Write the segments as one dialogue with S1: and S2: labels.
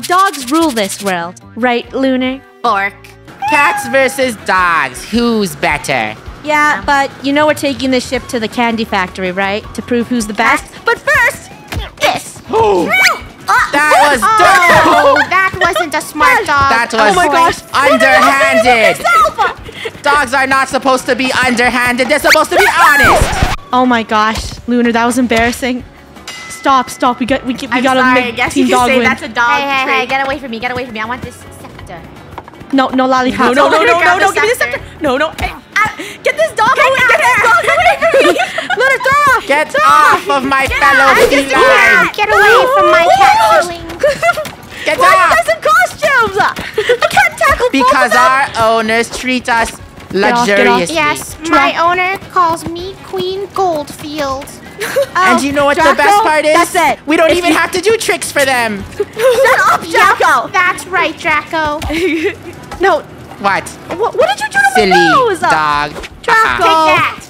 S1: Dogs rule this world, right, Lunar?
S2: Fork.
S3: Cats versus dogs. Who's better?
S1: Yeah, but you know we're taking this ship to the candy factory, right? To prove who's the best. But first, this.
S3: Oh, uh, that was
S2: Oh,
S3: dumb.
S2: that wasn't a smart dog.
S3: That was
S1: Oh my gosh.
S3: underhanded. Dogs are not supposed to be underhanded. They're supposed to be honest.
S1: Oh my gosh, Lunar, that was embarrassing. Stop, stop. We got, we, get- we
S4: I'm
S1: gotta
S4: sorry, I
S1: make
S4: guess
S1: Team
S4: you could
S1: Dog
S4: say
S1: win.
S4: that's a dog
S2: Hey, hey,
S4: trait.
S2: hey, get away from me, get away from me. I want this scepter.
S1: no, no lollipop.
S4: No, no, no, no,
S2: Grab
S4: no,
S2: the
S4: give me the
S2: scepter.
S4: scepter. No, no. Hey, ah, get this dog away. Get this dog away from me.
S1: Lunar, throw off.
S3: Get off of my fellow feline.
S2: Get away from my cat feeling.
S3: Get
S1: Why are you
S3: off.
S1: guys in costumes? I can't tackle both
S3: Because
S1: of them.
S3: our owners treat us
S1: off, get off.
S3: luxuriously.
S2: Yes, my owner calls me Queen Goldfield.
S3: And oh, you know what the best part is?
S1: that's it.
S3: We don't even have to do tricks for them.
S1: Shut up, Draco.
S2: That's right, Draco.
S1: No,
S3: What?
S1: what, what did you do to
S3: Silly
S1: my nose?
S3: Oh, dog.
S1: Draco.
S2: Take that.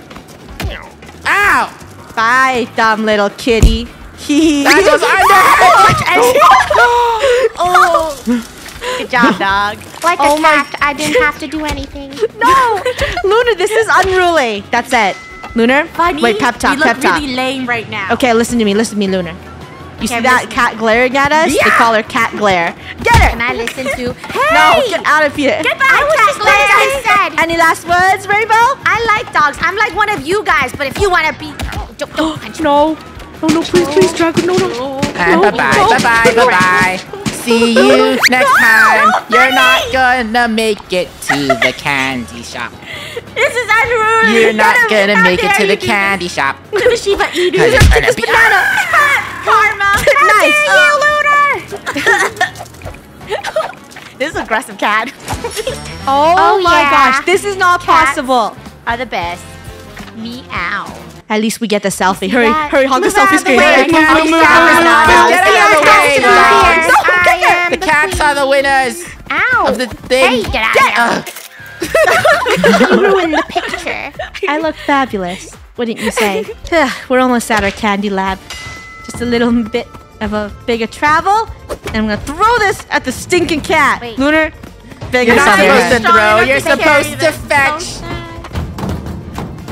S3: Ow!
S1: Bye, dumb little kitty.
S3: That was underhanded.
S4: Oh. oh. Good job, dog.
S2: Like
S1: Oh
S2: a
S1: my-
S2: cat, I didn't have to do anything.
S1: no, Lunar, this is unruly. That's it. Lunar,
S4: Funneh.
S1: wait, pep talk,
S4: You look
S1: pep talk.
S4: really lame right now.
S1: Okay, listen to me, listen to me, Lunar. You see that
S4: listen.
S1: cat glaring at us? They call her cat glare. Get her!
S2: Can I listen to?
S1: No, get out of here.
S4: Get back,
S2: I was
S4: cat
S2: just like I said.
S1: Any last words, Rainbow?
S2: I like dogs. I'm like one of you guys, but if you want to be, don't, don't punch me.
S1: No. No, no, please, please, Dragon, no, no.
S3: And
S1: No,
S3: bye bye,
S1: no.
S3: bye bye, bye bye. See you next time. You're not gonna make it to the candy shop.
S4: This is unruly.
S3: You're not
S4: How
S3: gonna make it to the candy shop.
S4: this To the Shiba Inu.
S3: It's gonna be
S4: Karma.
S1: Nice. Oh.
S4: This is aggressive cat.
S1: Oh,
S2: Oh,
S1: my
S2: yeah.
S1: gosh, this is not
S2: Cats.
S1: possible.
S2: Are the best. Meow.
S1: At least we get the selfie. Hurry,
S2: that?
S1: hurry, hog the selfie screen.
S3: shop. Get out of the way,
S2: Get
S3: dogs.
S2: out of here. I am
S3: The cats are the winners
S2: Ow.
S3: of the thing.
S2: Hey, get out of here. You ruined the picture.
S1: I look fabulous, wouldn't you say? We're almost at our candy lab. Just a little bit of a bigger travel, and I'm gonna throw this at the stinking cat.
S2: Wait.
S1: Lunar, bigger
S3: You're not supposed to throw. You're
S4: to
S3: supposed to fetch.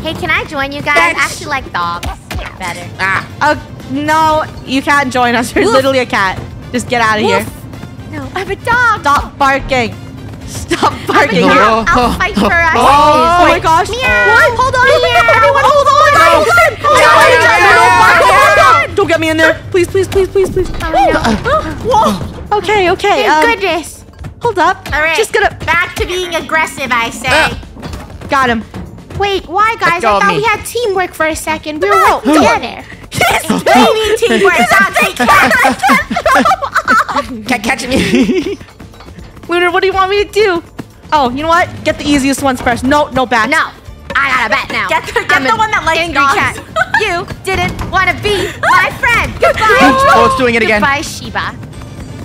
S2: Hey, can I join you guys?
S3: Fetch.
S2: I actually like dogs better.
S3: Ah.
S1: Uh, no, you can't join us. You're literally a cat. Just get out of here.
S2: I'm a dog.
S1: Stop barking. Stop barking.
S3: No.
S2: I'll, fight for us.
S1: Oh, my gosh.
S2: Meow.
S1: What? Hold on. Everyone, hold on. Hold on. Hold on. Hold on. Don't get me in there. Please, please, please, please, please. Whoa. Okay, okay.
S2: Thank
S1: Um,
S2: goodness.
S1: hold up.
S4: All right.
S1: Just gonna.
S4: Back to being aggressive, I say.
S3: Ugh.
S1: Got him.
S2: Wait, why, guys? I thought
S3: me.
S2: we had teamwork for a second. We were
S1: No.
S2: working together.
S4: We need teamwork. Stop taking
S3: Can't catch me.
S1: Lunar, what do you want me to do? Oh, you know what? Get the easiest ones first. No, no back.
S2: No, I got a bet now.
S4: Get the, get
S2: I'm
S4: the one that likes
S2: angry
S4: dogs.
S2: cat. You didn't want to be my friend. Goodbye.
S3: oh, it's doing it again.
S2: Goodbye, Sheba.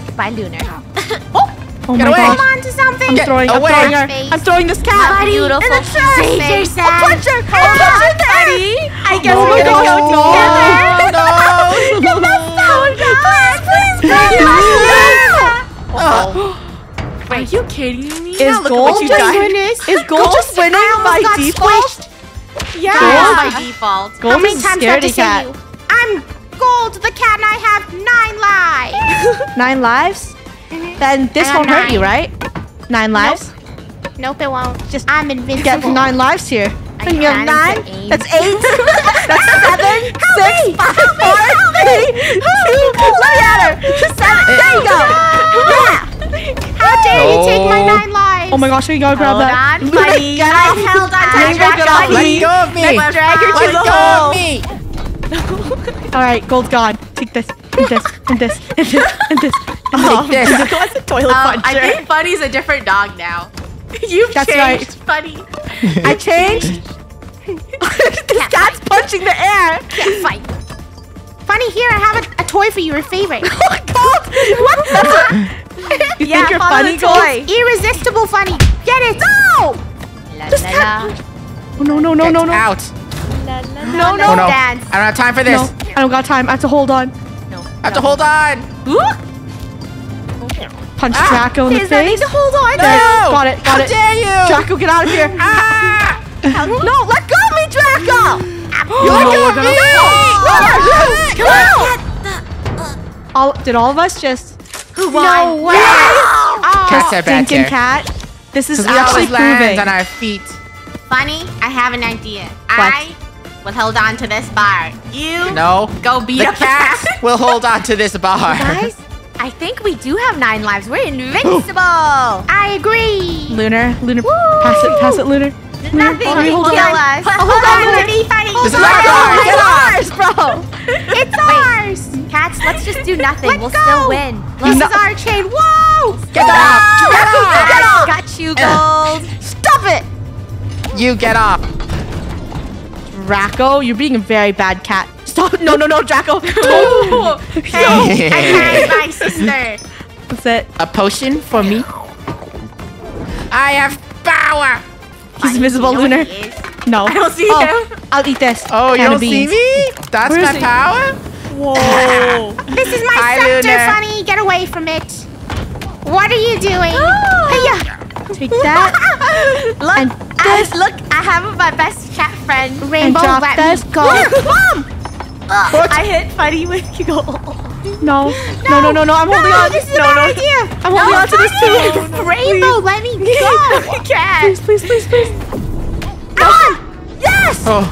S2: Goodbye, Lunar.
S1: Oh Oh
S3: Get
S1: my
S3: away.
S1: gosh.
S2: Hold on to something.
S1: I'm
S3: Get
S1: throwing, I'm throwing her. I'm throwing this cat.
S2: My beautiful
S1: in the trash.
S2: face.
S1: Face.
S2: Sad.
S1: I'll punch her. I'll punch her there.
S4: I guess
S1: Oh
S4: we're
S1: my
S4: gonna
S1: gosh,
S4: go
S1: no.
S4: together.
S3: No. Oh.
S4: Are you kidding me?
S1: Is
S4: Now
S1: gold just winning? Is gold just winning by default?
S2: squished.
S4: Yeah.
S1: Gold?
S4: By default.
S2: How many times I have to
S1: scaredy cat.
S2: you? I'm Gold, the cat, and I have nine lives.
S1: Nine lives? Then this won't hurt you, right? Nine lives?
S2: nope, it won't.
S1: Just
S2: I'm invincible.
S1: Get
S2: invincible.
S1: nine lives here.
S2: I
S1: And you have nine.
S2: eight.
S1: That's eight. That's seven. Six. Five. Four. Three. Two. Look at her. Seven. There you go. Yeah.
S2: How dare you take my nine lives?
S1: Oh my gosh, you gotta grab
S4: Hold
S1: that.
S4: on, buddy.
S1: Get
S4: I
S1: off.
S4: held on to
S1: Rainbow,
S4: Jack
S1: get of me.
S3: Let go of me.
S4: Let's drag her to
S3: Let
S4: the
S3: go
S4: hole.
S3: of me.
S1: All right, gold's gone. Take this, and this, and this, and this, and this.
S3: Take this.
S1: What's a toilet
S4: Um, I think Funneh's a different dog now. You've
S1: That's
S4: changed, Funneh.
S1: I changed. this cat's punching the air.
S2: Can't fight. Funneh, here, I have a, a toy for you, your favorite.
S1: Oh, gold. What? A, you
S4: Yeah,
S1: think you're funny,
S4: the toy.
S2: Irresistible Funny. Get it?
S1: No.
S2: La,
S1: This
S2: la,
S1: cat. Oh no no no
S3: Get
S1: no no.
S3: out.
S2: la, la, la,
S1: No, no.
S3: Oh no.
S2: Dance.
S3: I don't have time for this.
S1: No, I don't got time. I have to hold on.
S2: No.
S3: I have to hold on.
S1: Ooh. Punch
S3: Ah,
S1: Draco in the
S4: face. nothing
S1: face.
S4: to hold on
S1: There.
S3: No!
S1: Got it, got
S3: How
S1: it.
S3: dare you!
S1: Draco, get out of here.
S3: Ah!
S1: No, let go of me, Draco!
S3: You
S1: No,
S3: let go
S1: we're
S3: of
S1: gonna-
S3: me!
S1: No,
S3: Come on!
S1: All, did all of us just
S4: Who won?
S2: No way. Oh,
S3: Cats are bad
S1: thinking cat? This is
S3: 'Cause we
S1: actually
S3: always land
S1: proving.
S3: on our feet.
S2: funny. I have an idea. I will hold on to this bar. You
S3: No.
S2: go beat
S3: The
S2: up
S3: cat will hold on to this bar.
S4: Guys, I think we do have nine lives. We're invincible.
S2: I agree.
S1: Lunar, Lunar, pass it, pass it, Lunar. Lunar,
S4: Nothing
S1: hold on,
S4: can
S1: hold
S4: kill
S1: on.
S4: us.
S2: Hold
S4: Hold
S2: on,
S4: on.
S2: Lunar. Funneh.
S3: This is
S2: Hold
S3: our
S2: on.
S3: bar.
S1: It's ours, bro.
S2: It's ours.
S4: Cats, let's just do nothing.
S2: Let
S4: we'll
S2: go.
S4: still win.
S2: This
S1: No.
S2: is our chain. Whoa!
S3: Get off! Get off!
S4: Get off. Got you, Gold.
S1: Stop it!
S3: You get off!
S1: Draco, you're being a very bad cat. Stop! No, no, no, Draco.
S2: Hey, I had my sister.
S1: That's it.
S3: A potion for me? I have power!
S1: He's invisible, Lunar.
S2: he?
S1: No. I
S4: don't see
S1: oh, I'll eat this.
S3: Oh, you don't see me? That's
S1: Where is
S3: my power?
S1: Whoa.
S2: This is my
S3: Hi,
S2: scepter,
S3: Lunar.
S2: Funneh. Get away from it. What are you doing? Oh. Hiya.
S1: Take that.
S4: Look,
S1: And
S4: I,
S1: this-
S4: look, I have my best chat friend.
S2: Rainbow,
S1: drop
S2: let
S1: this.
S2: me go.
S4: Ugh, I hit Funneh with you.
S1: No. No, no, no, no. I'm holding on.
S2: This is
S1: no,
S2: a
S1: no.
S2: bad idea.
S1: I'm holding on to this too.
S2: Rainbow, let me go.
S4: Cat.
S1: Please, please, please, please.
S2: Come on. Yes.
S3: Oh.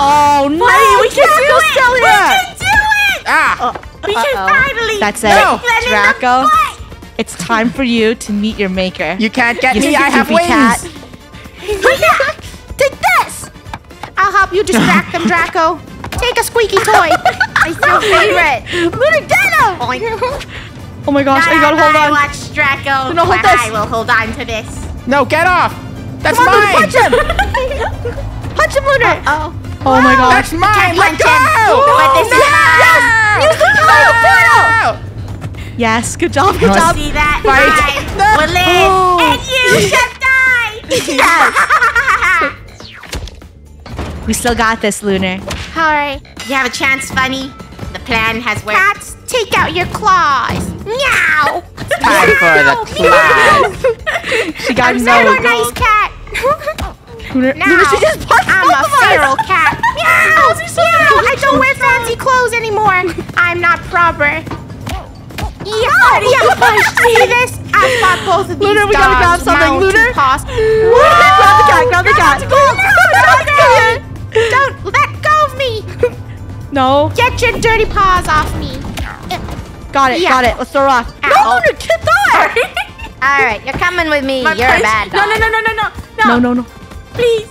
S1: Oh no.
S4: we can do
S1: Draco's
S4: it.
S1: still
S2: We
S1: here.
S2: can do it.
S3: Ah!
S2: We can
S1: Uh-oh.
S2: finally.
S1: That's it.
S3: No.
S2: Let in the
S1: Draco,
S2: butt.
S1: it's time for you to meet your maker.
S3: You can't get
S1: You
S3: me, I have
S1: stupid
S3: wings!
S1: cat.
S2: Take this. I'll help you distract them, Draco. Take a squeaky toy.
S4: It's your favorite.
S2: Lunar, get him.
S1: Oh my gosh, I gotta hold
S2: I
S1: on.
S2: watch Draco,
S1: No, hold this.
S2: I will hold on to this.
S3: No, get off! That's
S1: Come on, Lunar,
S3: mine!
S1: punch him. punch him, Lunar.
S2: Oh.
S1: Oh my gosh.
S3: That's mine! Let
S2: punch
S3: go!
S2: him. But this is mine.
S3: Use the portal!
S1: Yes, good job, good
S3: No,
S1: job.
S2: See that?
S3: Fight.
S2: I
S3: No.
S2: will live,
S1: Oh.
S2: and you shall die.
S1: We still got this, Lunar.
S2: All right. You have a chance, Funneh. The plan has worked. Cats, take out your claws. Meow.
S3: Time for the class!
S1: She got
S2: I'm
S1: no
S2: so
S1: gold.
S2: nice cat.
S1: Lunar,
S2: Now,
S1: Lunar, she just punched
S2: I'm
S1: both
S2: a
S1: of us.
S2: feral cat. Meow. Meow. I don't wear fancy clothes anymore. I'm not proper. Yeah, yeah. See this? I've got both of these
S1: Lunar, we gotta grab
S2: dogs
S1: something.
S2: mounted
S1: Lunar?
S2: paws.
S1: Lunar, grab the cat, grab the cat.
S2: Don't let go of me.
S1: No,
S2: Get your dirty paws off me.
S1: got it,
S2: Yeah.
S1: got it. Let's throw her off.
S2: Ow.
S1: No, Lunar, get that.
S4: All right, you're coming with me.
S2: My
S4: you're
S2: purse-
S4: a bad
S2: No,
S4: dog.
S2: no, no, no, no, no.
S1: No, no, no. no.
S2: Please.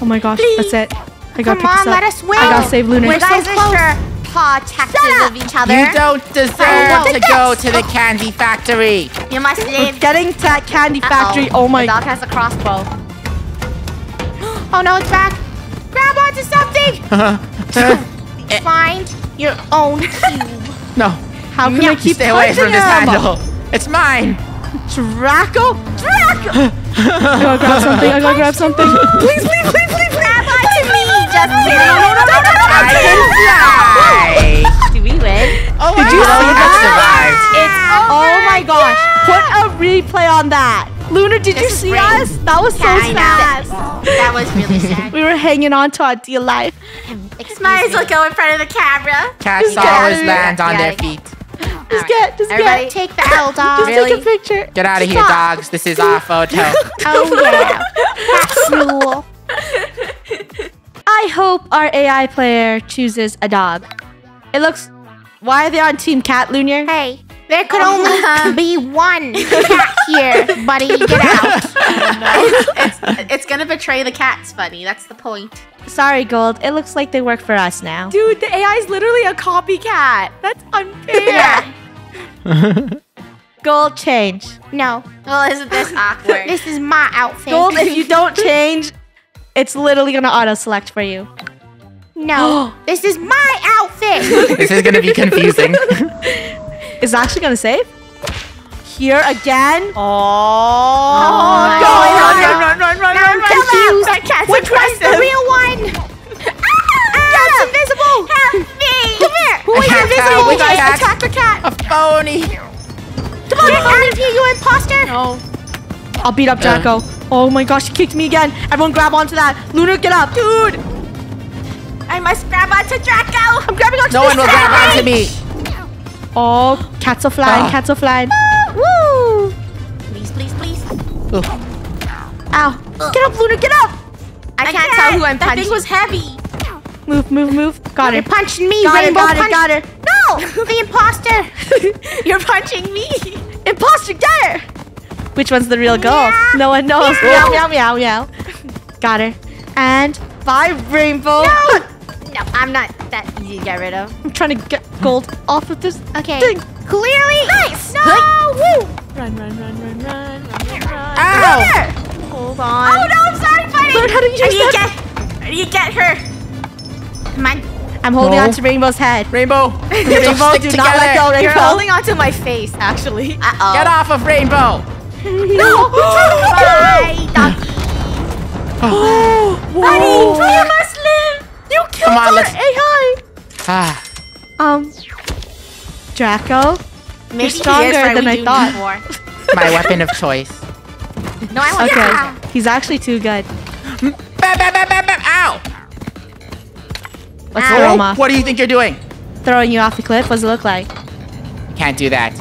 S1: Oh my gosh,
S2: Please.
S1: that's it. I gotta
S2: Come
S1: pick
S2: on,
S1: this up.
S2: let us win.
S1: I gotta save Lunar.
S2: We're
S4: You guys
S2: so close.
S4: sure paw taxes of each other.
S3: You don't deserve
S2: Oh,
S3: to go to the candy factory!
S2: You must
S1: We're
S2: live.
S1: getting to that candy
S4: Uh-oh.
S1: factory. Oh my
S4: The dog has a crossbow.
S2: Oh no, it's back. Grab onto something. Uh-huh. Find your own cube.
S3: no,
S1: How can I keep
S3: stay away from this
S1: him?
S3: handle! It's mine!
S1: Draco? Draco! I gotta grab something. I gotta grab something. Please, please, please, please,
S2: Grab onto me.
S4: Just kidding.
S3: I can fly!
S4: Do we win?
S3: Oh,
S1: Did you
S3: wow,
S1: see
S3: that
S1: that?
S3: survived!
S2: It's
S1: Oh, oh my gosh. Put a replay on that. Luna, did you
S2: This is
S1: see
S2: great.
S1: us? That was so
S2: I know.
S1: sad.
S2: That was really sad.
S1: We were hanging on to our dear life.
S2: Might as well go in front of the camera.
S3: Cats
S1: Just get
S3: always
S1: out
S3: land on
S4: here.
S3: their feet.
S1: Just get, just
S4: Everybody-
S1: get.
S2: Take the L, dog.
S1: Just
S4: Really?
S1: take a picture.
S3: Get out of here, dogs. This is our photo.
S2: Oh yeah. That's cool.
S1: I hope our AI player chooses a dog. It looks. Why are they on Team Cat, Lunar?
S2: Hey, there could only be one cat here, buddy. Get out. it's, it's gonna betray the cats, buddy. That's the point.
S1: Sorry, Gold. It looks like they work for us now.
S4: Dude, the AI is literally a copycat. That's unfair.
S2: Yeah.
S1: Gold, change.
S2: No, Well, isn't this awkward? this is my outfit.
S1: Gold, if you don't change, it's literally gonna auto select for you.
S2: No, this is my outfit.
S3: this is gonna be confusing.
S1: Is it actually gonna save? Here again? Oh,
S2: my
S1: go,
S2: God.
S1: run, run, run, run,
S2: Now
S1: run,
S2: I'm
S1: run.
S2: confused.
S4: That cat's
S2: Which one's the
S4: aggressive.
S2: real one? Ah, Cat's invisible. Help me. Come here. Who is
S3: How
S2: invisible?
S3: is that
S2: Attack the cat.
S3: A phony!
S2: Come on, get out of you imposter?
S4: No.
S1: I'll beat up Draco. Oh my gosh, she kicked me again. Everyone grab onto that. Lunar, get up.
S4: Dude. I must grab onto Draco.
S1: I'm grabbing onto
S3: No
S1: this
S3: one will grab onto me.
S1: Oh, cats are flying,
S3: Ah.
S1: cats are flying. Woo!
S4: Please, please, please.
S3: Ooh.
S1: Ow. Get up, Lunar, get up.
S4: I, can't, tell who I'm
S2: That
S4: punching.
S2: thing was heavy.
S1: Move, move, move. Got
S2: it.
S1: You're
S2: punching me,
S1: Got her,
S2: Rainbow
S1: got her,
S2: punch-
S1: got her.
S2: No, the imposter.
S4: You're punching me.
S1: Imposter, get her. Which one's the real girl?
S2: Meow.
S1: No one knows. Meow, meow, meow, meow. Got her. And bye, Rainbow.
S4: No, no, I'm not that easy to get rid of.
S1: I'm trying to get gold off of this
S2: Okay.
S1: thing.
S2: Clearly. Nice. No. Woo.
S4: Run, run, run, run, run, run, run.
S3: Ow!
S4: Hold on.
S2: Oh no, I'm sorry, buddy.
S1: Learn how to use
S4: How do you
S1: that.
S4: get? How do you get her?
S2: Come on.
S1: I'm holding
S3: No.
S1: on to Rainbow's head.
S3: Rainbow.
S1: Rainbow,
S3: stick
S1: do not let go,
S3: together.
S4: You're
S1: Rainbow.
S4: holding onto my face, actually. Uh oh.
S3: Get off of Rainbow.
S1: No.
S2: Bye, doggy.
S1: Buddy, you must live. You killed
S3: Come on,
S1: our
S3: let's-
S1: AI.
S3: Ah.
S1: Um, Draco,
S4: Maybe
S1: you're stronger
S4: right,
S1: than I thought.
S3: My weapon of choice.
S4: No, I want
S1: Okay, he's actually too good.
S3: Bam, bam, bam, bam, bam. Ow!
S1: Let's
S2: Ow.
S1: throw him off.
S3: What do you think you're doing?
S1: Throwing you off the cliff. What does it look like?
S3: Can't do that.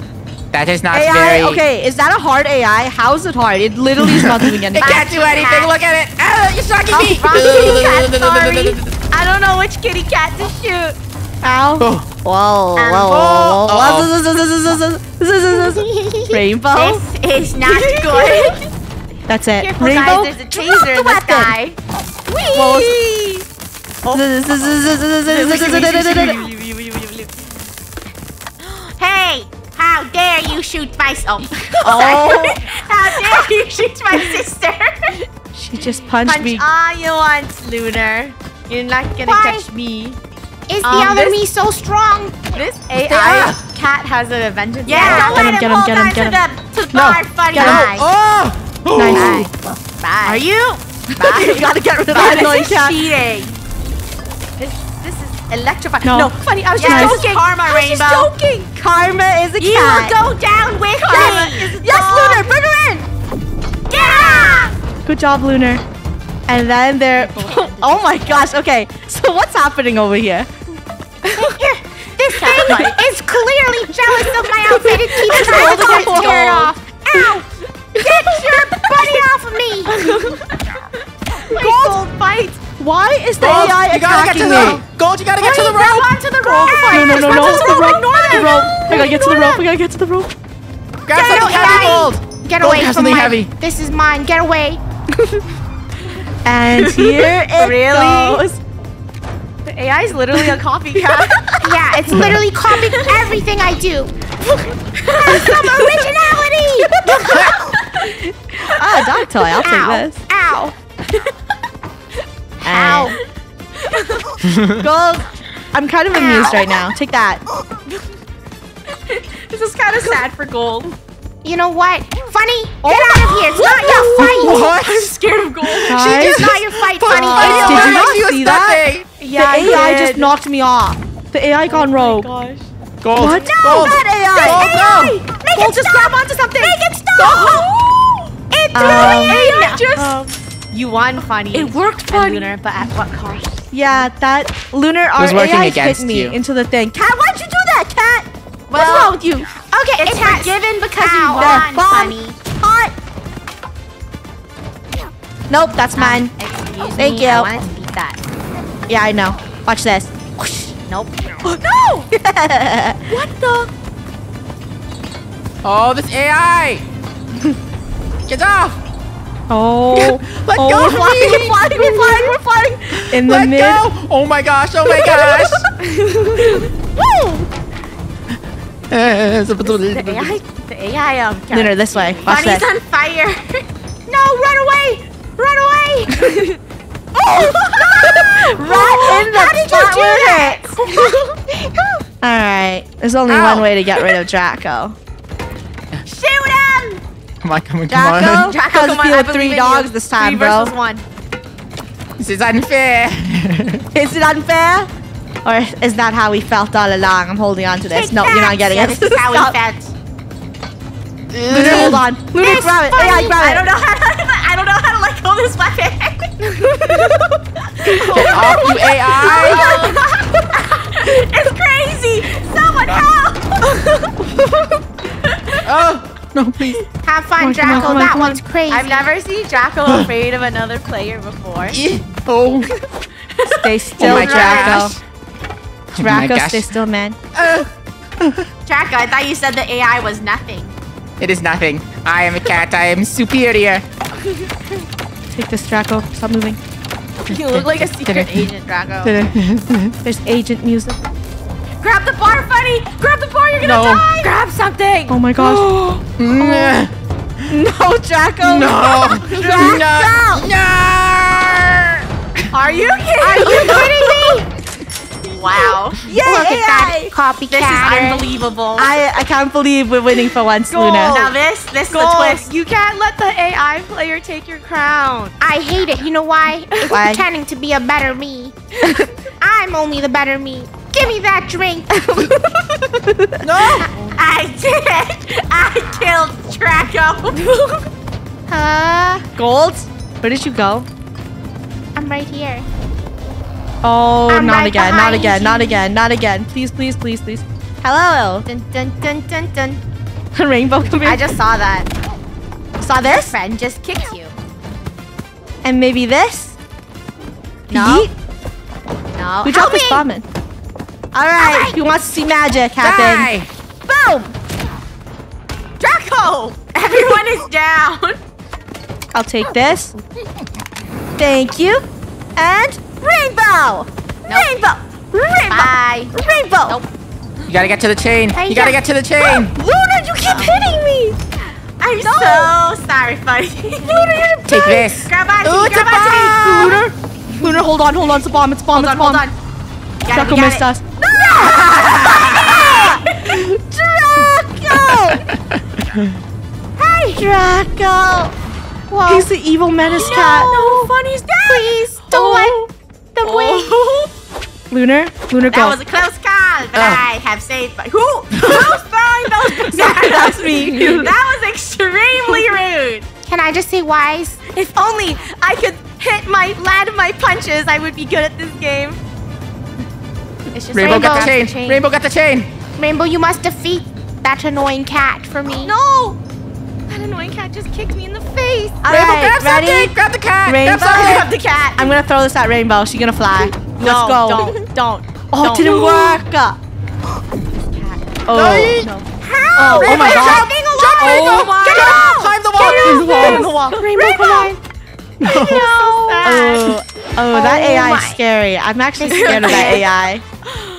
S3: That is not
S1: AI.
S3: very.
S1: Okay, is that a hard AI? How is it hard? It literally is not doing
S3: It can't do anything. Look at it. Ah, you're shocking me.
S4: wrong kitty cat, sorry. I don't know which kitty cat to shoot.
S1: Ow.
S3: Oh.
S1: Whoa,
S4: Um,
S1: whoa,
S3: oh.
S1: whoa. Rainbow.
S4: This is not good.
S1: That's it.
S4: Careful,
S1: Rainbow.
S4: guys. There's a
S1: drop
S4: taser
S1: the
S4: in the
S1: weapon.
S4: sky. Hey, how dare you shoot my son?
S1: Oh.
S4: how dare you shoot my sister?
S1: She just punched
S4: Punch
S1: me.
S4: all you want, Lunar. You're not gonna
S2: Why?
S4: catch me.
S2: Is the
S4: Um,
S2: other
S4: this-
S2: me so strong?
S4: This AI cat has a vengeance.
S2: Yeah,
S4: Yeah,
S2: don't
S4: don't
S1: let
S4: let
S1: him,
S4: him,
S1: get him, get him, get
S4: to the, to the
S1: No,
S4: bar, funny.
S1: get him.
S4: Bye.
S3: Oh!
S1: Nice.
S4: Bye.
S2: Are you?
S4: Bye.
S1: You gotta get rid of that annoying
S4: This
S1: cat.
S4: cheating. This, this is electrifying.
S1: No.
S4: No, funny. I was
S1: Yeah,
S4: just
S1: this is
S4: joking.
S2: karma,
S4: I was just
S2: Rainbow.
S4: joking.
S1: Karma is a
S4: You
S1: cat.
S4: will go down with
S1: Yes,
S4: me.
S1: yes, Lunar, bring her in.
S4: Yeah.
S1: Good job, Lunar. And then there. Oh my gosh. Okay, so what's happening over here?
S2: This thing is clearly jealous of my outfit. It keeps trying to
S1: it
S2: tear off. Ow! Get your buddy off of me!
S1: Gold fight. Why is the
S3: Gold,
S1: AI
S3: you gotta get
S1: attacking me?
S3: Gold, you gotta get to
S2: Hurry,
S3: the
S2: grab
S3: rope.
S2: onto the rope.
S1: No, no, no, no.
S2: Onto the rope.
S1: The rope. I gotta get to the rope. I gotta get to the rope.
S3: Grab
S2: Get
S3: something heavy, Gold.
S2: Get away
S3: grab
S2: from
S3: something
S2: my...
S3: heavy.
S2: This is mine. Get away.
S1: And here it
S4: Really?
S1: goes.
S4: The AI is literally a copycat.
S2: Yeah, it's literally copying everything I do. Some originality!
S1: Ah, dog toy. I'll take this.
S2: Ow.
S1: Ow. Gold. I'm kind of amused right now. Take that.
S4: this is kind of sad for gold.
S2: You know what? Funneh, get out of here. It's not your fight.
S3: What?
S4: I'm scared of gold.
S1: Guys,
S2: It's not your fight, Funneh.
S3: Oh,
S2: It's
S1: Did you not see
S3: was
S1: that?
S3: nothing.
S1: the AI just knocked me off. The AI gone rogue.
S4: Gosh.
S3: Gold.
S1: What?
S3: No, Gold.
S1: That AI.
S3: Gold, no.
S2: Make it just grab onto something. Make it stop. It threw
S1: Um,
S2: me in.
S4: AI just. You won, funny. It worked, and funny. Lunar, but at what cost?
S1: Yeah, that lunar our
S3: was
S1: AI hit me
S3: you.
S1: into the thing. Cat, why'd you do that, Cat? What's wrong with you?
S2: Okay,
S4: It's
S2: Cat.
S4: forgiven because
S2: Ow.
S4: you won,
S1: Bomb.
S4: funny.
S1: Hot. Nope, that's ah, mine.
S4: Excuse
S1: Thank
S4: me,
S1: you.
S4: I wanted to beat that.
S1: Yeah, I know. Watch this.
S4: Nope.
S1: no! what the?
S3: Oh, this AI. Get off.
S1: Oh.
S3: Let
S1: oh,
S3: go
S1: we're
S3: of
S1: flying,
S3: me.
S1: we're flying, we're flying, we're flying. In the
S3: Let
S1: mid.
S3: go. Oh my gosh. Oh my gosh. Woo!
S4: The AI, the AI, um,
S1: Lunar, this way. Watch
S4: Bunny's
S1: this.
S4: on fire.
S2: No, run away. Run away. oh!
S1: Right in the
S2: How did you
S1: spot
S2: do
S1: where it
S2: that?
S1: Alright. There's only
S3: Ow.
S1: one way to get rid of Draco.
S4: Shoot him!
S3: Come on, come on, come
S1: Draco?
S3: on.
S4: Draco, come on,
S1: you
S4: I
S1: have
S4: believe
S1: three
S4: in
S1: dogs
S4: you.
S1: this time,
S4: Three
S1: bro.
S4: versus one.
S3: This is unfair.
S1: Is it unfair? Or is that how we felt all along? I'm holding on to this.
S2: Take
S1: no, you're not getting
S2: Yeah,
S1: it.
S2: This is how we
S1: Stop.
S2: felt.
S1: Lunar, hold hold on. Luna,
S2: It's
S1: grab it.
S2: funny.
S1: AI, grab it.
S4: I don't know how to. I don't know how to let go of this weapon.
S3: Get off, you AI!
S4: it's crazy. Someone help!
S3: Oh, no, please.
S2: Have fun,
S1: Come on, come on,
S2: Draco.
S1: come on,
S2: that
S1: on.
S2: one's crazy.
S4: I've never seen Draco afraid of another player before.
S3: Oh,
S1: Stay still,
S3: oh my
S1: Draco.
S3: gosh. Oh my
S1: Draco,
S3: gosh.
S1: stay still, man.
S4: Draco, I thought you said the AI was nothing.
S3: It is nothing. I am a cat. I am superior.
S1: Take this, Draco. Stop moving.
S4: You look like a secret agent, Draco.
S1: There's agent music.
S4: Grab the bar, Funneh! Grab the bar, you're gonna
S3: No.
S4: die! Grab something!
S1: Oh my gosh.
S3: Mm,
S1: no, Draco.
S3: No! No! No!
S4: Are you kidding?
S2: Are you kidding me?
S4: Wow.
S1: Yay,
S2: Look at that
S1: AI.
S2: copycat.
S4: This is unbelievable.
S1: I, I can't believe we're winning for once,
S4: Gold.
S1: Luna.
S4: Now this, this is the twist.
S5: you can't let the AI player take your crown.
S2: I hate it. You know why? It's
S1: Why?
S2: pretending to be a better me. I'm only the better me. Give me that drink.
S3: No!
S4: I did. I killed Draco.
S2: Huh?
S1: Gold? Where did you go?
S2: I'm right here.
S1: Oh,
S2: I'm
S1: not
S2: right
S1: again, not again,
S2: you.
S1: not again, not again. Please, please, please, please. Hello.
S2: Dun dun dun dun dun.
S1: Rainbow, come here.
S4: I just saw that.
S1: saw this.
S4: Friend just kicked you.
S1: And maybe this.
S4: No.
S1: Yeet.
S4: No.
S1: Who dropped this bomb bombing? All right. Who wants to see magic happen?
S3: Die!
S1: Boom.
S4: Draco! Everyone is down.
S1: I'll take this. Thank you. And rainbow. Rainbow. Rainbow.
S4: Bye.
S1: Rainbow.
S4: Nope.
S3: You gotta get to the chain.
S2: Hey,
S3: You gotta get to the chain.
S1: Luna, you keep oh. hitting me.
S4: I'm so sorry, buddy.
S3: Take this.
S4: Grab onto
S3: Ooh,
S4: me.
S3: it's a
S4: Grab onto me.
S3: bomb.
S1: Luna. Luna, hold on, hold on. It's a bomb. It's a bomb.
S4: Hold
S1: it's
S4: on,
S1: a
S4: hold
S1: bomb.
S4: on. You got it,
S1: Draco missed
S4: it.
S1: us. Draco! hey, Draco!
S2: Whoa.
S1: He's the evil menace cat.
S2: No, funny's dead. Please oh. don't let them oh. win.
S1: Lunar, Lunar,
S4: That
S1: go.
S4: was a close call, but
S3: Oh.
S4: I have saved. By- Who? Who's throwing those bananas?
S1: That's me.
S4: That was extremely rude.
S2: Can I just say wise?
S4: If only I could hit my land my punches, I would be good at this game.
S2: It's just
S3: Rainbow got the
S2: Rainbow.
S3: chain. Rainbow got the chain.
S2: Rainbow, you must defeat that annoying cat for me.
S4: No! That annoying cat just kicked me in the face.
S1: All
S3: Rainbow,
S1: right,
S3: grab
S1: ready?
S3: something. Grab the cat.
S1: Rainbow.
S3: Grab.
S4: Grab the cat.
S1: I'm gonna throw this at Rainbow. She's gonna fly. Let's go.
S4: Don't, don't.
S1: Oh, it
S4: don't.
S1: didn't work. Oh,
S3: No.
S1: oh, oh my
S3: Rainbow,
S1: god.
S3: jump. Jump,
S1: Oh
S3: Rainbow.
S1: my
S3: Get
S1: God.
S3: up. Climb the wall.
S1: Climb the wall.
S2: Rainbow, come on.
S1: Oh, oh, that
S2: Oh
S1: AI
S2: my.
S1: is scary. I'm actually scared of that AI.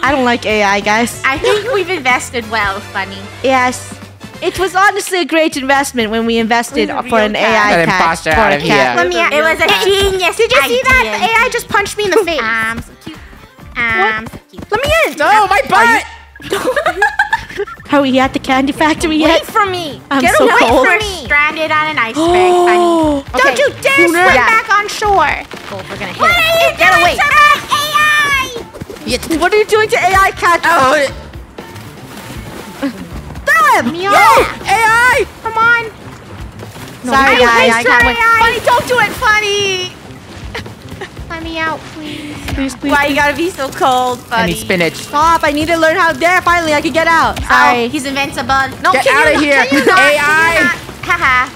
S1: I don't like AI, guys.
S4: I think we've invested well, Funneh.
S1: Yes. It was honestly a great investment when we invested
S4: With
S1: for an
S4: cat.
S1: AI
S3: Get an
S1: cat.
S3: imposter
S1: for
S3: out
S1: a
S3: of
S1: cat.
S2: Let me.
S4: It was a genius
S2: Did you see that? The AI just punched me in the face.
S4: Um, so cute. Um, so cute.
S1: Let me in.
S3: No, my butt.
S1: Are we at the candy factory yet?
S4: Wait for me.
S1: I'm
S4: Get
S1: so
S4: away
S1: cold.
S4: from me. Stranded on an iceberg, Funneh.
S1: Oh,
S2: Don't you dare
S1: Lunar.
S2: swim
S1: Yeah.
S2: back on shore.
S4: Gold, we're gonna hit it.
S2: Get away.
S3: Yeah.
S1: what are you doing to AI cat?
S3: Oh,
S1: Throw him!
S2: Meow.
S3: AI.
S2: Come on.
S1: Sorry,
S2: I
S1: guys. I can't.
S2: AI.
S4: Funneh, don't do it, Funneh.
S2: Let me out, please.
S1: Please, please.
S4: Why you gotta be so cold,
S3: I
S4: Funneh?
S3: need spinach.
S1: Stop. I need to learn how. There, finally, I can get out. Sorry.
S4: Oh, he's invincible. No,
S3: Get out of here,
S4: Can you not?
S3: AI.
S4: Can? Haha.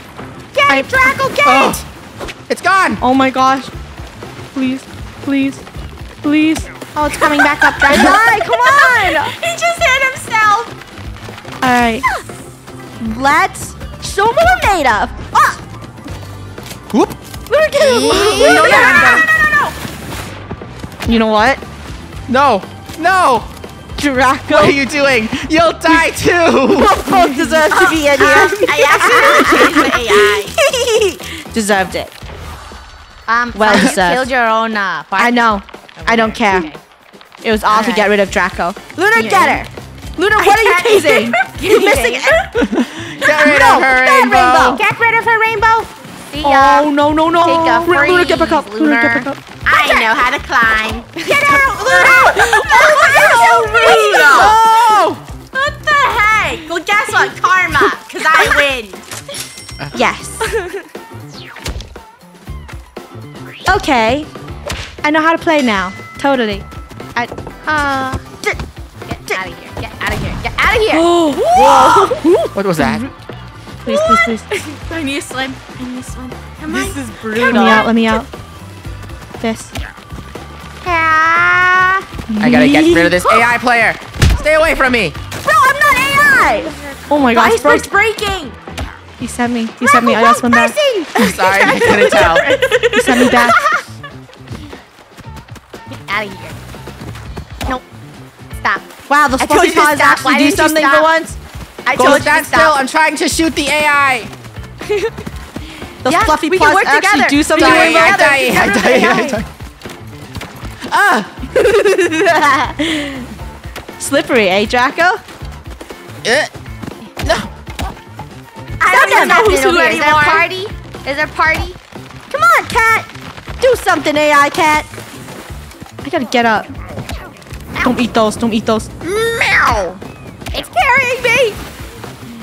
S2: Get it, Draco, get
S3: Oh,
S2: it.
S3: it's gone.
S1: Oh my gosh. Please, please, please.
S2: Oh, it's coming back up, Draco.
S1: Die, come on!
S4: he just hit himself.
S1: Alright. Let's show them what we're made of. Ah!
S3: Whoop.
S1: We're getting
S4: No, no, no, no, no, no, no.
S1: You know what?
S3: No. No.
S1: Draco.
S3: What are you doing? You'll die too.
S1: both deserve to be in here.
S4: I accidentally changed the AI.
S1: Deserved it.
S4: Um,
S1: Well
S4: Funneh, you
S1: deserved.
S4: killed your own uh, partner.
S1: I know. I don't care.
S4: Okay.
S1: It was all to get rid of Draco. Luna,
S4: Yeah.
S1: get her. Luna, what are you teasing? You're missing it.
S3: Get rid
S1: No,
S3: of her,
S1: that
S3: Rainbow.
S1: Rainbow.
S2: Get rid of her, Rainbow.
S4: See ya.
S1: Oh, no, no, no.
S4: Take a
S1: Luna, Luna, get back
S4: freeze,
S1: up. Luna, get back up.
S4: I know how to climb.
S2: Get out,
S4: Oh,
S3: Oh.
S4: What the heck? Well, guess what? Karma, because I win.
S1: Yes. okay. I know how to play now. Totally. I,
S2: Uh,
S4: Get out of here. Get out of here. Get out of here. Whoa!
S3: What was that?
S1: Please, please, please.
S4: I need a swim. I need a swim. Come on.
S5: This is brutal.
S1: Let me out. Let me out. This.
S2: yeah.
S3: I gotta get rid of this AI player. Stay away from me.
S4: Bro, I'm not AI.
S1: Oh my
S4: My
S1: gosh, bro.
S4: iceberg's breaking.
S1: He sent me. He sent me. I gotta swim back.
S3: I'm sorry, I couldn't tell.
S1: He sent me back.
S4: Get out of here. Nope. Stop.
S1: Wow, the
S4: I told
S1: fluffy paws actually
S4: Why
S1: do
S4: didn't
S1: something for once.
S4: I
S3: Go
S4: told you to
S3: still. I'm trying to shoot the AI.
S1: Those
S4: Yeah,
S1: fluffy
S4: we can work
S1: actually
S4: together.
S1: do something. For
S3: I die. I die. I die. Ah.
S1: Slippery, eh, Draco?
S3: Uh, no.
S4: I don't even know who's who anymore.
S2: Is there a party? Is there a party?
S1: Come on, cat. Do something, AI cat. I gotta get up. Don't eat those. Don't eat those.
S3: Meow.
S4: It's carrying me.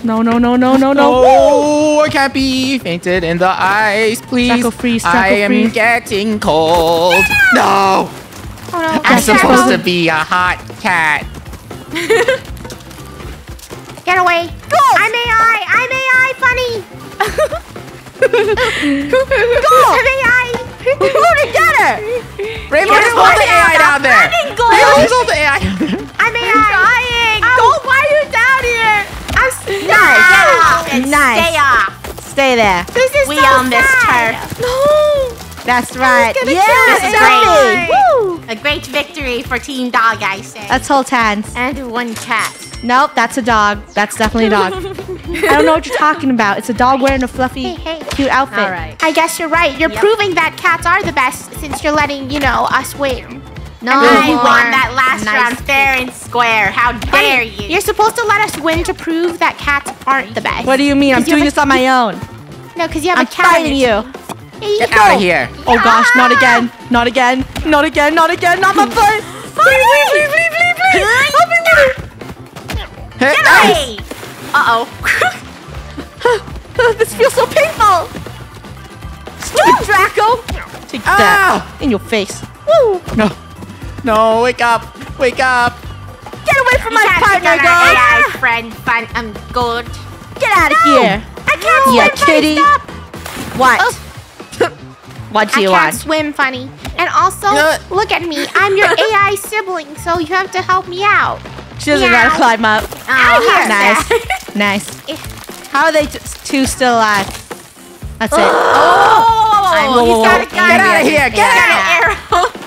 S1: No, no, no, no, no, no.
S3: Oh, I can't be fainted in the ice, please.
S1: Draco freeze,
S3: I am
S1: freeze.
S3: getting cold. No.
S2: Oh no.
S3: I'm
S1: Draco.
S3: supposed to be a hot cat.
S2: Get away. Go. I'm AI. I'm AI funny. Go. I'm AI.
S1: Look at her.
S3: Rainbow, just hold the AI down there. Rainbow, just hold the AI.
S2: I'm AI.
S1: Nice.
S4: Get
S1: Nice.
S4: stay off.
S1: Stay there.
S2: This is
S4: We
S2: so
S4: own this
S2: sad.
S4: turf.
S1: That's right. Yeah,
S4: this
S1: right.
S4: guy.
S1: Woo.
S4: A great victory for Team Dog, I say.
S1: That's hold hands.
S4: and one cat.
S1: Nope, that's a dog. That's definitely a dog. I don't know what you're talking about. It's a dog wearing a fluffy,
S2: Hey, hey.
S1: cute outfit.
S4: All right.
S2: I guess you're right. You're
S4: Yep.
S2: proving that cats are the best since you're letting, you know, us win.
S1: No,
S4: I
S1: you
S4: won that last
S1: Nice.
S4: round fair and square. How dare you?
S2: You're supposed to let us win to prove that cats aren't the best.
S1: What do you mean? I'm doing
S2: have
S1: this on my own.
S2: No, because you have
S1: I'm
S2: a cat. on
S1: fighting
S2: your
S1: you.
S2: team. Here you
S3: Get out of here.
S1: Oh gosh, not again. Not again. Not again. Not again. Not my butt. Please, please, please, please, please, please. Help me,
S3: Hey,
S4: Hey! Uh-oh.
S1: This feels so painful. Stupid Draco. Take that
S3: Ah!
S1: in your face. Woo.
S3: No. No, wake up. Wake up.
S1: Get away from
S4: You
S1: my
S4: can't
S1: partner,
S4: pick on our
S1: girl.
S4: AI friend, fun, um, good.
S1: Get out of here.
S2: I can't
S1: You
S2: swim
S1: kitty.
S2: funny. Stop.
S1: What? what do
S2: I
S1: you
S2: can't swim funny. And also,
S3: No.
S2: look at me. I'm your AI sibling, so you have to help me out.
S1: She doesn't know how to climb up.
S4: Oh,
S2: here.
S1: Nice. nice. How are they two still alive? That's it.
S4: Oh,
S1: I'm-
S4: he's got a gun.
S3: Get out of here. Get
S4: He's
S3: out.
S4: an arrow.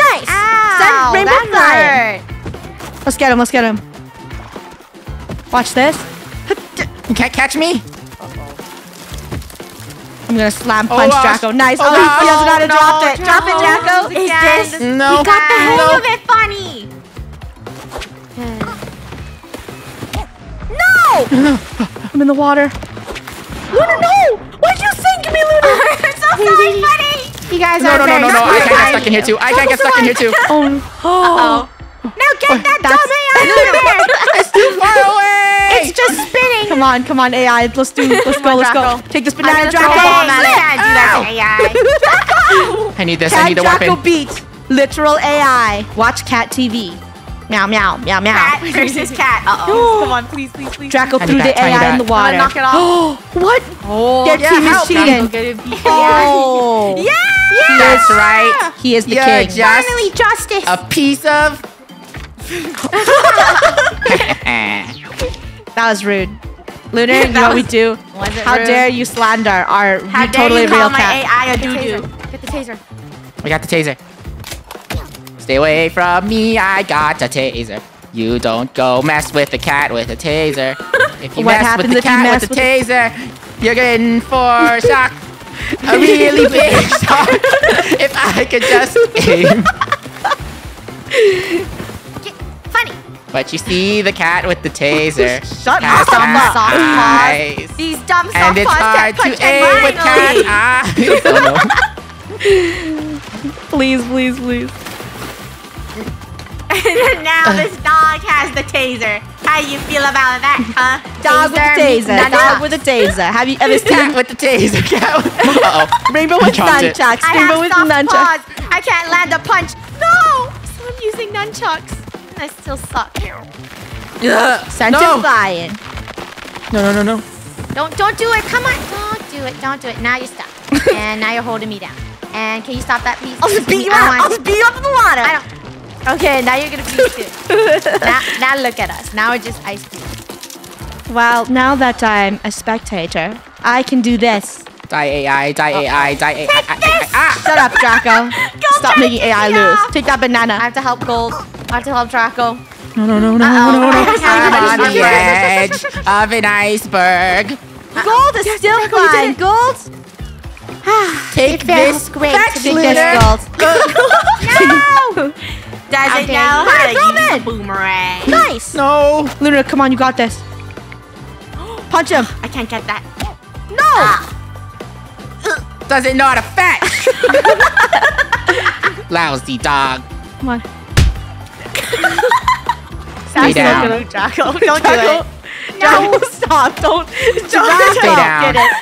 S1: Nice.
S2: Ow,
S1: Send Rainbow flying.
S2: hurt.
S1: Let's get him. Let's get him. Watch this.
S3: You can't catch me.
S1: I'm gonna slam
S3: Oh,
S1: punch uh,
S3: gosh.
S1: Draco. Nice.
S3: Oh,
S1: Oh, he- he doesn't know how to
S3: no,
S1: drop it. Drop it. Draco.
S4: Is this?
S3: No.
S4: He got the hang
S3: no.
S4: of it funny.
S1: No! I'm in the water. Luna, no! Why'd you sink me, Luna?
S4: I'm so sorry, buddy.
S2: You guys
S3: No,
S2: are
S3: no, no,
S2: very
S3: no, no. I can't get stuck in here too. I can't get stuck in here too.
S1: Oh, oh.
S2: Now get that
S1: That's-
S2: dumb out of there.
S3: It's too far away.
S2: It's just spinning.
S1: Come on, come on, AI. Let's do. Let's go. Let's go. Take this banana,
S4: gonna throw
S1: Draco.
S4: a bomb at it. Can't do that to AI.
S3: I need this. I
S1: Cat
S3: need a
S1: Draco
S3: weapon.
S1: beat literal AI. Watch Cat TV. Meow meow meow meow.
S4: Cat versus cat. Uh-oh.
S5: Come on, please, please, please.
S1: Draco
S3: Tiny
S1: threw
S3: bat,
S1: the
S3: tiny
S1: AI in the water.
S4: knock it off.
S1: what?
S4: Oh,
S1: Their
S3: yeah,
S1: team is cheating.
S4: gonna beat
S1: Oh.
S4: Yeah!
S3: That's right.
S1: He is the
S3: You're
S1: king.
S3: just
S2: Finally, justice.
S3: a piece of.
S1: That was rude. Lunar, you know what we do? How
S4: rude?
S1: dare you slander our
S4: How dare
S1: totally
S4: you call
S1: real
S4: my
S1: cat?
S4: AI a doo-doo?
S2: Get the taser.
S3: I got the taser. Stay away from me. I got a taser. You don't go mess with the cat with a taser. If you mess with the cat
S1: mess
S3: with the taser, you're in for shock. A really big shock. If I could just aim.
S2: Funneh.
S3: But you see, the cat with the taser
S1: Shut
S3: has
S1: up.
S3: cat
S4: Soft
S3: eyes.
S4: These dumb soft
S3: And it's
S4: paws
S3: hard
S4: can't
S3: to
S4: punch
S3: aim with cat eyes. Oh, no.
S1: Please, please, please.
S4: and now this dog has the taser.
S2: How you feel about that, huh?
S1: Dog with a taser.
S2: nunchucks.
S1: Dog with a taser. Have you ever
S3: Cat
S1: seen
S3: with the taser. Cat with... Uh-oh.
S1: Rainbow with
S3: dropped it.
S1: nunchucks?
S2: I
S1: Rainbow
S2: have
S1: with
S2: soft
S1: nunchucks.
S2: paws. I can't land a punch. No! So I'm using nunchucks. I still suck.
S3: Ugh.
S1: Sent
S3: no.
S1: him flying.
S3: no, no, no, no.
S2: Don't don't do it. Come on. Don't do it. Don't do it. Now you're stuck. and now you're holding me down. And can you stop that, please?
S1: I'll just beat you up. I'll just beat you up in the water.
S2: I don't. Okay, now you're gonna be too. now, now look at us. Now we're just ice cream.
S1: Well, now that I'm a spectator, I can do this.
S3: Die AI, die AI, die AI. Take Ah!
S1: Shut up, Draco. Stop making AI lose. Take that banana.
S2: I have to help Gold. I have to help Draco.
S1: No, no, no, no,
S2: Uh-oh.
S1: no, no.
S3: I'm on the edge of an iceberg.
S1: Gold is still flying. Gold.
S3: Take this.
S2: great
S3: back,
S1: Take this,
S3: Luna.
S1: Gold.
S2: No! Doesn't
S1: Okay,
S2: know how
S1: gotta throw it.
S2: boomerang.
S1: Nice.
S3: No.
S1: Luna, come on, you got this. Punch him.
S2: I can't get that.
S1: No. Ah.
S3: Doesn't know how to fetch. Lousy dog.
S1: Come on.
S3: Stay down.
S1: Draco. Don't do it.
S2: No.
S1: Draco, stop. Don't. Don't
S3: Stay down.
S1: Get it.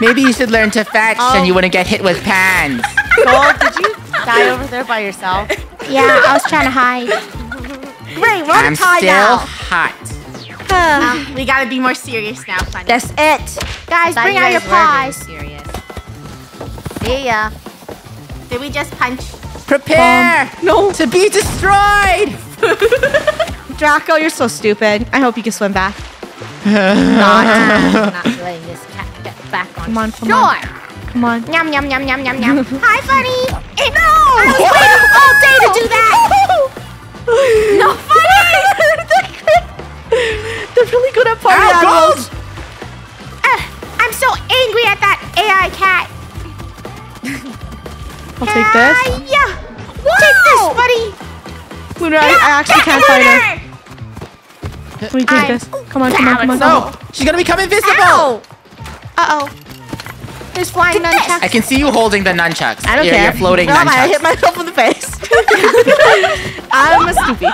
S3: Maybe you should learn to fetch and you oh. wouldn't get hit with pans.
S5: Gold, did you die over there by yourself?
S2: Yeah, I was trying to hide.
S1: Great, we're on
S3: I'm
S1: a tie
S3: still
S1: now.
S3: hot.
S1: Uh,
S2: we gotta be more serious now, Funneh.
S1: That's it.
S2: Guys, bring out your paws.
S5: serious. See ya.
S2: Did we just punch?
S3: Prepare
S1: No.
S3: to be destroyed.
S1: Draco, you're so stupid. I hope you can swim back.
S5: Not, not letting this cat get back on.
S1: Come on, come
S2: Sure.
S1: on. Come on.
S2: Yum yum yum yum yum yum. Hi, Funneh. Eh, no! I was waiting all day to do that.
S1: No, They're really good at party
S3: Ow,
S1: animals.
S2: Uh, I'm so angry at that AI cat.
S1: I'll take this.
S2: Ah, yeah. Take this, buddy.
S1: Luna, I, I actually can't fight her. Let me take
S2: I'm
S1: this. Come on, come on, come on.
S3: No, she's gonna become invisible.
S2: Ow. Oh. There's flying nunchucks.
S3: I can see you holding the nunchucks.
S1: I don't
S3: you're,
S1: care.
S3: You're floating
S1: no, I hit myself in the face. I'm a Snoopy.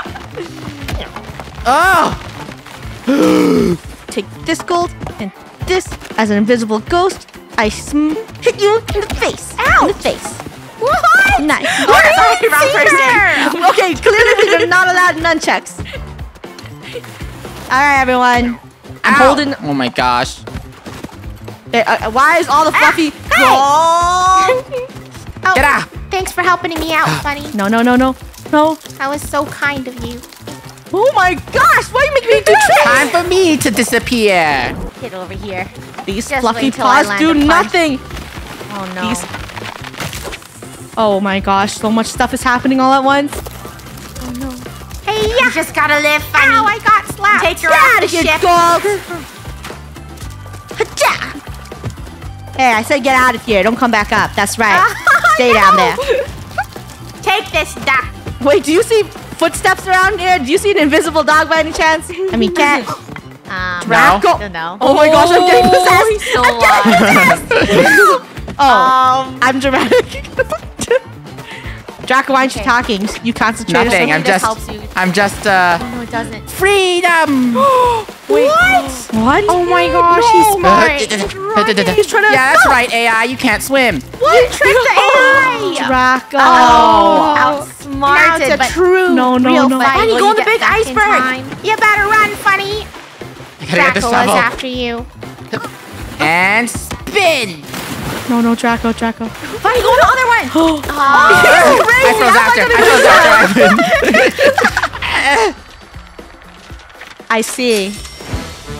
S3: oh,
S1: Take this gold and this as an invisible ghost. I sm- hit you in the face. Ow! In the face.
S2: What?
S1: Nice.
S2: Sorry, wrong person.
S1: okay, clearly they're not allowed nunchucks. All right, everyone. I'm
S3: Ow.
S1: holding.
S3: Oh my gosh.
S1: Uh, uh, why is all the fluffy gold?
S2: Oh,
S3: Get out.
S2: Thanks for helping me out, Funneh.
S1: No, no, no, no, no.
S2: That was so kind of you.
S1: Oh my gosh! Why are you make me do tricks?
S3: Time for me to disappear.
S2: Get over here.
S1: These
S2: Just
S1: fluffy
S2: wait till I
S1: paws do nothing.
S2: Oh no.
S1: These- Oh my gosh! So much stuff is happening all at once.
S2: Oh no. Hey, yeah. You just gotta live, Funneh. Ow, I got slapped. Take your
S1: Get
S2: off
S1: out
S2: the
S1: of here,
S2: ship.
S1: Hey, I said get out of here. Don't come back up. That's right. Stay down there.
S2: Take this, duck.
S1: Wait, do you see footsteps around here? Do you see an invisible dog by any chance? I mean, cat.
S5: Um,
S1: Draco.
S5: don't.
S1: Oh my gosh, I'm getting possessed.
S5: he's still
S1: I'm getting
S5: alive.
S1: possessed. oh,
S5: Um,
S1: I'm dramatic. Draco, why aren't you talking? You concentrate.
S3: Nothing. I'm just.
S5: helps you.
S3: I'm just. Uh.
S2: No, it doesn't.
S3: Freedom.
S1: What? What?
S2: Oh my gosh, he's smart.
S1: He's trying to-
S3: Yeah, that's right, AI. You can't swim.
S2: What? You tricked the oh, AI.
S1: Draco.
S2: Oh,
S5: outsmarted,
S2: now it's a
S5: but
S2: true
S1: No, no,
S2: real
S1: no.
S2: fight.
S5: Funneh,
S2: Will
S5: go
S2: you
S5: in the big iceberg.
S2: You better run, Funneh.
S3: You gotta get the
S2: Draco was after you.
S3: And spin.
S1: No, no, Draco, Draco.
S2: Funneh, go to the other one.
S1: Oh,
S3: I froze after. I froze after.
S1: I see.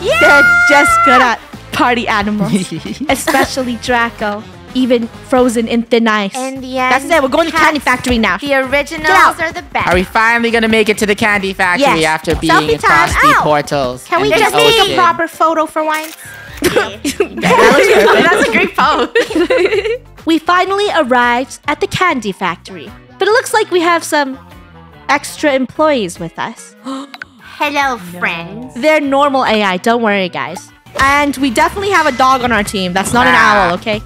S1: They're just good at party animals, especially Draco. Even frozen in thin ice.
S2: In the end,
S1: That's it. We're going to the candy factory now.
S2: the originals
S1: out.
S2: are the best.
S3: Are we finally gonna make it to the candy factory
S1: Yes.
S3: after being
S1: Selfie
S3: in
S1: time.
S3: frosty
S1: Ow.
S3: portals?
S2: Can we just take a proper photo for once?
S5: That's a great pose.
S1: We finally arrived at the candy factory, but it looks like we have some extra employees with us.
S2: Hello, friends.
S1: They're normal AI. Don't worry, guys. And we definitely have a dog on our team. That's not an owl, okay?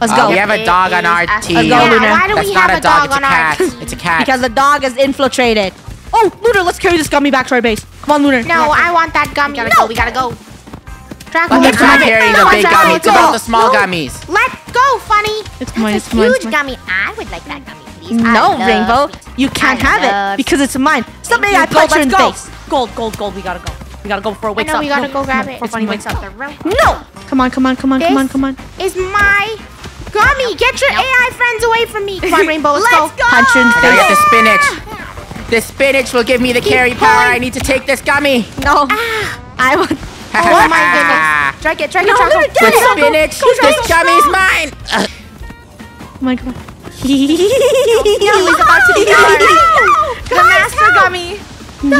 S1: Let's
S3: Oh,
S1: go.
S3: Uh, we have a dog on our team.
S1: Let's go,
S2: Yeah,
S1: Luna.
S2: why do
S3: That's
S2: we
S3: not
S2: have
S3: a dog, it's a
S2: on our team?
S3: It's a cat.
S1: because the dog is infiltrated. Oh, Lunar, let's carry this gummy back to our base. Come on, Lunar.
S2: No, I want that gummy.
S4: We gotta go. We gotta go.
S2: Draco,
S3: Let
S2: let's
S3: them try
S2: grab
S3: carrying the big gummy. It's
S2: go.
S3: about the small
S2: No.
S3: gummies.
S2: Let go, funny.
S1: It's mine. It's
S4: a
S1: mine.
S4: huge gummy. I would like that gummy, please.
S1: No, Rainbow. You can't
S4: I
S1: have it because it's mine. Stop making
S4: you.
S1: that
S4: Gold,
S1: punch you in
S4: let's
S1: the
S4: go.
S1: face.
S4: Gold, gold, gold. We gotta go. We gotta go before it wakes I
S2: know
S4: up.
S2: we gotta go grab it.
S4: Before Funneh wakes up. The room.
S1: No. Come on, come on, come on, come on, come on.
S2: is my gummy. Get your AI friends away from me. Come on, Rainbow. Let's, go.
S1: Punch you in the
S3: I gotta get the spinach. The spinach will give me the carry power. I need to take this gummy.
S1: No. Ah. I want.
S2: Oh my goodness. Drag it, drag it, Draco.
S3: With
S2: Draco.
S3: spinach, this gummy's mine. Ugh.
S1: Come on, come on.
S4: He's about to be
S2: The master gummy.
S3: You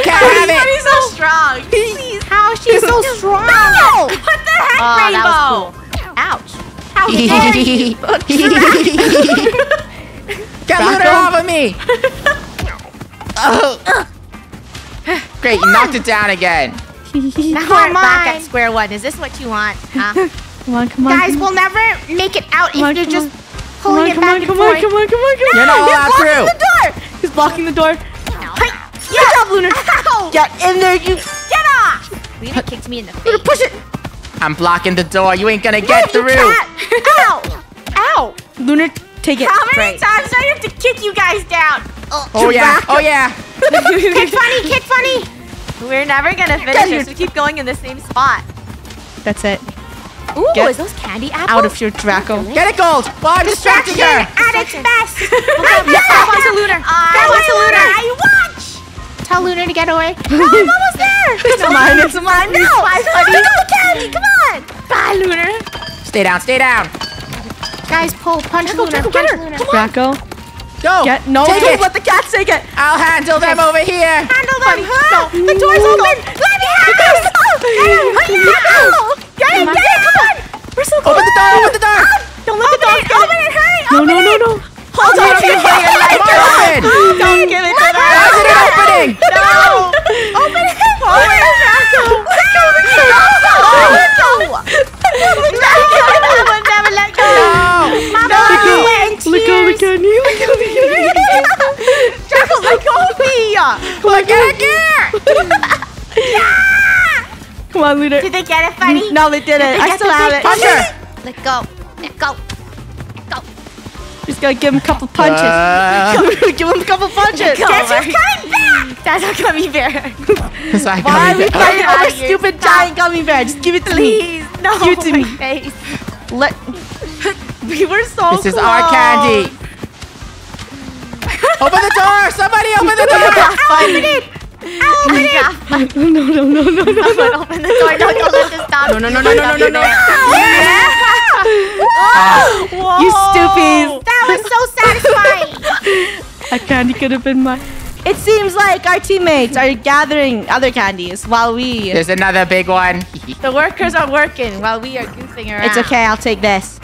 S3: can't have it.
S4: He's so strong. Please.
S2: How is she so strong?
S4: What the heck,
S1: Oh, that
S4: Rainbow?
S1: was
S4: Ouch.
S2: How dare you?
S3: Get Lunar off of me. Oh. Great, you knocked it down again.
S4: Now
S2: Come
S4: we're back at square one. Is this what you want? Huh?
S1: Come on, come on.
S2: Guys,
S1: come on.
S2: we'll never make it out if
S1: on,
S2: you're
S1: come
S2: just
S1: Come
S2: pulling
S1: on,
S2: it
S1: come
S2: back
S1: on,
S2: and
S1: come on,
S2: forth.
S1: come on, come on, come on.
S3: You're not allowed through.
S1: the door. He's blocking the door. Good job, Lunar. Get in there, you.
S4: Get off! Lena kicked me in the face.
S1: Push it.
S3: I'm blocking the door. You ain't gonna get through.
S2: Ow! Ow!
S1: Lunar, take it.
S4: How many
S1: Great.
S4: times do I have to kick you guys down?
S3: Oh yeah. Oh yeah.
S2: Kick Funneh, kick Funneh.
S4: We're never gonna finish
S1: Get here.
S4: this. We keep going in the same spot.
S1: That's it.
S4: Ooh,
S1: Get
S4: is those candy apples?
S1: Out of your Draco.
S3: Get it, gold. While I'm distracting her.
S2: At its best.
S4: Grab onto Lunar.
S2: Get away.
S4: I'm almost there.
S1: It's mine. It's mine. No.
S4: Bye, buddy. candy. Come on. Bye, Lunar.
S3: Stay down. Stay down.
S2: Guys, pull, punch
S4: Draco,
S2: Lunar,
S4: Draco,
S2: punch
S4: get her.
S2: Lunar.
S4: Come on.
S1: Draco.
S3: Go.
S1: Get no.
S3: Take
S1: don't
S3: it.
S1: let the cat take it.
S3: I'll handle them over here.
S2: Handle them.
S4: No,
S2: The door's open. Let me have this.
S4: Get it, get it. Come on. We're so close.
S3: Open the door. Open the door.
S4: Don't let the dog get Open it. Hurry.
S1: No, no, no, no.
S4: Hold on to your.
S3: Come on.
S4: Don't give it to.
S3: Why isn't it opening?
S4: No. Open it. Open it, Draco. Let go. Let go. I would never let go.
S3: No.
S1: Look at the candy. Look at the candy.
S4: Draco, let go of me.
S3: Look at here.
S1: Come on, Lunar.
S4: Did they get it Funneh?
S1: No, they didn't. I still have it.
S3: Punch her.
S4: Let go. Let go.
S1: Just gotta give him a couple punches.
S3: Uh,
S1: give him a couple punches.
S4: Go,
S1: Guess
S4: Mark.
S1: coming back?
S4: That's a gummy bear.
S3: it's like
S1: Why are we fighting over
S4: out
S1: stupid
S4: Stop.
S1: giant gummy bear? Just give it to me.
S4: Please. No.
S1: Give it to
S4: my
S1: me.
S4: Face.
S1: Let.
S4: We were so
S3: This is our candy. Open the door. Somebody open the door.
S4: Open it. Open it.
S1: no, no, no, no, no, no.
S4: Open the door. No, don't let this stop.
S1: No, no, no, no, no, no, no, no.
S4: Whoa.
S1: You stupid.
S2: That was so satisfying.
S1: A candy could have been mine. It seems like our teammates are gathering other candies while we.
S3: There's another big one.
S4: The workers are working while we are goofing around.
S1: It's okay. I'll take this.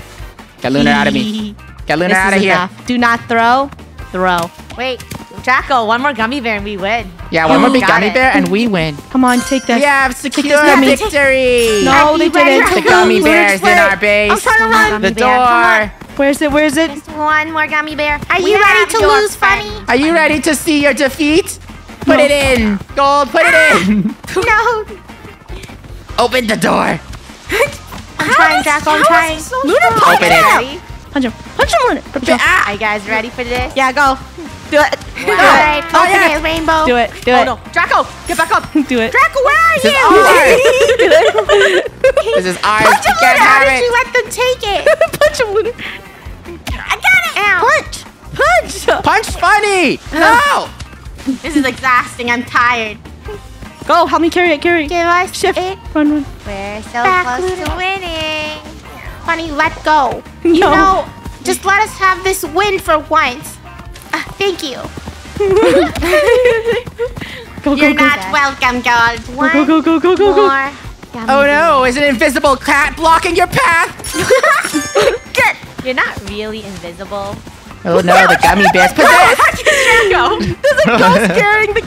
S3: Get Luna out of me. Get Luna
S1: This
S3: out
S1: is
S3: of here.
S1: enough. Do not throw. Throw.
S4: Wait, Draco, one more gummy bear and we win.
S3: Yeah, one more big gummy
S4: it.
S3: bear and we win.
S1: Come on, take this.
S3: We have
S1: this
S3: secure
S1: gummy.
S3: victory.
S1: No, they didn't.
S3: The gummy bear's in our base.
S1: I'm trying to run.
S3: The
S4: Gummy bear, come
S3: door.
S1: Where's it? Where's it?
S4: Just one more gummy bear.
S2: Are
S4: We
S2: you ready to lose,
S4: friend.
S2: Funneh?
S3: Are you ready to see your defeat? Put
S1: No.
S3: it in. Gold, put it in.
S2: No.
S3: Open the door.
S2: I'm trying, Draco. I'm trying.
S1: Lunar, punch
S3: Open it.
S1: Him. Punch him. Punch him, Lunar. Punch him.
S3: Ah.
S4: Are you guys ready for this?
S1: Yeah, go. Do it.
S2: All right,
S3: Oh,
S2: open
S3: yeah.
S2: Rainbow.
S1: Do it. Do
S4: Oh
S1: it.
S4: no, Draco, get back up.
S1: Do it.
S2: Draco, where are
S3: This is
S2: you?
S3: ours. this is ours.
S2: Punch
S3: You
S2: him,
S3: can't
S2: Lunar. How
S3: have
S2: did you let them take it?
S1: Punch him, Lunar.
S2: I got it. Ow.
S1: Punch. Punch.
S3: Punch Funneh. No.
S4: This is exhausting. I'm tired.
S1: Go. Help me carry it. Carry it.
S2: Give us
S1: Shift.
S2: it
S1: Run, run.
S4: We're so
S2: Back,
S4: close
S2: Lunar.
S4: to winning.
S2: Funneh, let go.
S1: No.
S2: You know, just let us have this win for once. Uh, thank you.
S1: Go, go,
S4: You're
S1: go.
S4: not welcome, gold. One
S1: Go, go, go, go, go, go.
S4: more. gummy
S3: Oh no, is an invisible cat blocking your path?
S4: bear. You're not really invisible.
S3: Oh no, the gummy bear's possessed.
S4: Draco.
S1: There's a ghost carrying the.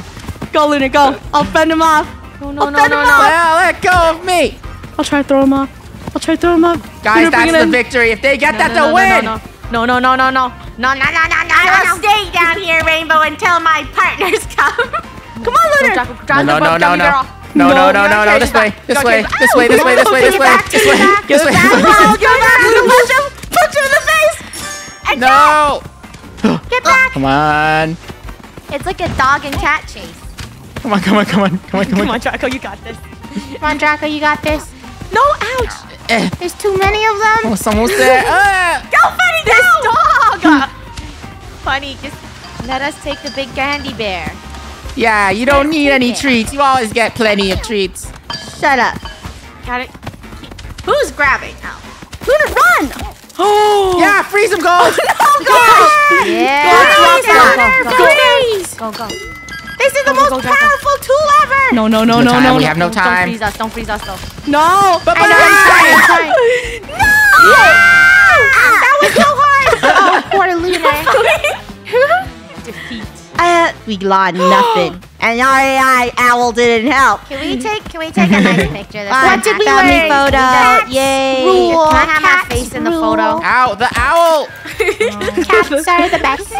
S1: Go, Lunar. Go. I'll fend him off.
S4: No, no,
S1: I'll
S4: no,
S1: fend
S4: no,
S1: him
S4: no.
S1: off.
S3: Well, let go of me.
S1: I'll try to throw him off. I'll try to throw him off.
S3: Guys, that's the
S1: in.
S3: victory. If they get that,
S4: no,
S3: they'll
S4: no,
S3: win.
S4: No, no, no, no, no, no,
S2: No, no, no, no, no,
S4: I
S2: no,
S4: will stay down here, Rainbow, until my partners come.
S2: Come on, Lunar.
S3: No, no, no, no, no. No,
S2: No,
S3: no, no,
S2: no,
S3: no, no, this way, this way, this way, this way, this way, this way, this way, this way.
S2: Oh, go back. Punch him. Punch him in the face.
S3: No!
S2: Get back.
S3: Come on.
S4: It's like a dog and cat chase.
S3: Come on, come on, come on, come on, come on.
S2: Come
S3: on.
S2: on, Draco, you got this. Come on, Draco, you got this. No, ouch.
S3: Eh,
S2: There's too many of them.
S3: almost, almost there. Ah!
S4: Go, Funneh,
S2: This dog.
S4: Funneh, just let us take the big candy bear.
S3: Yeah, you don't need any
S4: Yeah.
S3: treats. You always get plenty of treats.
S1: Shut up.
S4: Got it. Who's grabbing? Oh.
S2: Lunar, run. Oh.
S3: Yeah, freeze him, gold.
S4: Yeah.
S2: Go,
S4: go,
S2: Lunar,
S4: go, go,
S2: freeze.
S4: go, go.
S2: This is the most powerful tool ever. No, no,
S3: No
S2: no, no,
S3: time,
S2: no.
S3: we have no
S4: Don't- Don't freeze us. Don't freeze us, though.
S2: No.
S3: But,
S2: I
S3: but
S2: know,
S3: I'm
S2: I'm
S3: trying.
S2: trying. No. That was so hard. oh, poor Lunar.
S4: Defeat.
S1: Uh, we got nothing. And I, I, Owl didn't help.
S4: Can we take? Can we take a nice picture? This
S2: What did we
S1: family
S2: learn?
S1: photo.
S2: Cats
S1: Yay.
S2: rule.
S4: Can I have
S2: Cats
S4: my face in the photo?
S3: Ow, the owl.
S2: Cats are the best.